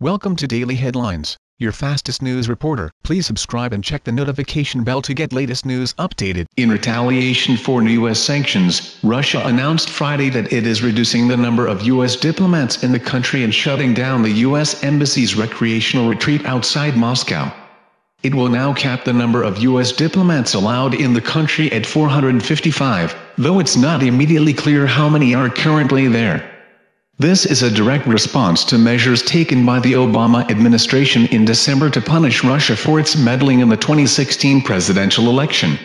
Welcome to Daily Headlines, your fastest news reporter. Please subscribe and check the notification bell to get latest news updated. In retaliation for new U.S. sanctions, Russia announced Friday that it is reducing the number of U.S. diplomats in the country and shutting down the U.S. Embassy's recreational retreat outside Moscow. It will now cap the number of U.S. diplomats allowed in the country at 455, though it's not immediately clear how many are currently there. This is a direct response to measures taken by the Obama administration in December to punish Russia for its meddling in the 2016 presidential election.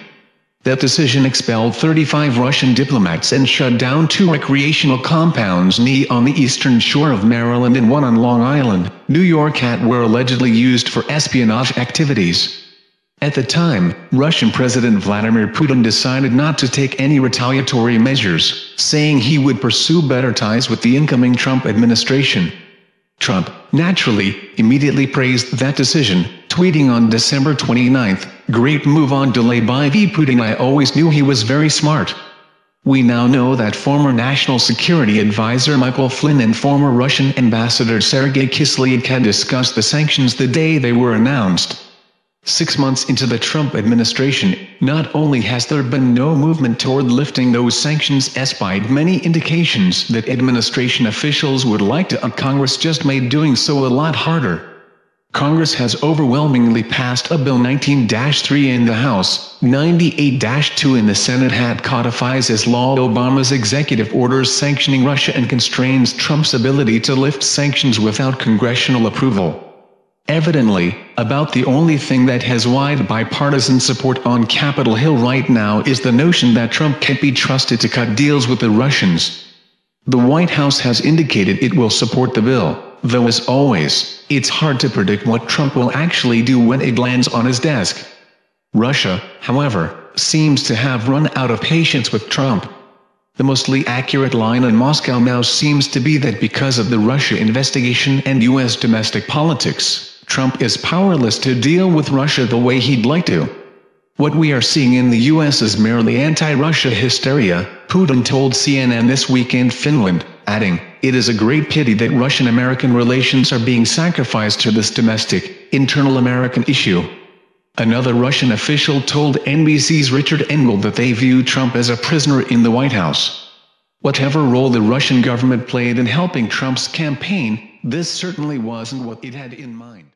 That decision expelled 35 Russian diplomats and shut down two recreational compounds knee on the eastern shore of Maryland and one on Long Island, New York at were allegedly used for espionage activities. At the time, Russian President Vladimir Putin decided not to take any retaliatory measures, saying he would pursue better ties with the incoming Trump administration. Trump, naturally, immediately praised that decision, tweeting on December 29, Great move on delay by V. Putin I always knew he was very smart. We now know that former National Security Advisor Michael Flynn and former Russian Ambassador Sergei Kislyak had discussed the sanctions the day they were announced. Six months into the Trump administration, not only has there been no movement toward lifting those sanctions despite many indications that administration officials would like to, uh, Congress just made doing so a lot harder. Congress has overwhelmingly passed a Bill 19-3 in the House, 98-2 in the Senate had codifies as law Obama's executive orders sanctioning Russia and constrains Trump's ability to lift sanctions without congressional approval. Evidently, about the only thing that has wide bipartisan support on Capitol Hill right now is the notion that Trump can't be trusted to cut deals with the Russians. The White House has indicated it will support the bill, though as always, it's hard to predict what Trump will actually do when it lands on his desk. Russia, however, seems to have run out of patience with Trump. The mostly accurate line in Moscow now seems to be that because of the Russia investigation and U.S. domestic politics, Trump is powerless to deal with Russia the way he'd like to. What we are seeing in the US is merely anti-Russia hysteria, Putin told CNN this week in Finland, adding, It is a great pity that Russian-American relations are being sacrificed to this domestic, internal American issue. Another Russian official told NBC's Richard Engel that they view Trump as a prisoner in the White House. Whatever role the Russian government played in helping Trump's campaign, this certainly wasn't what it had in mind.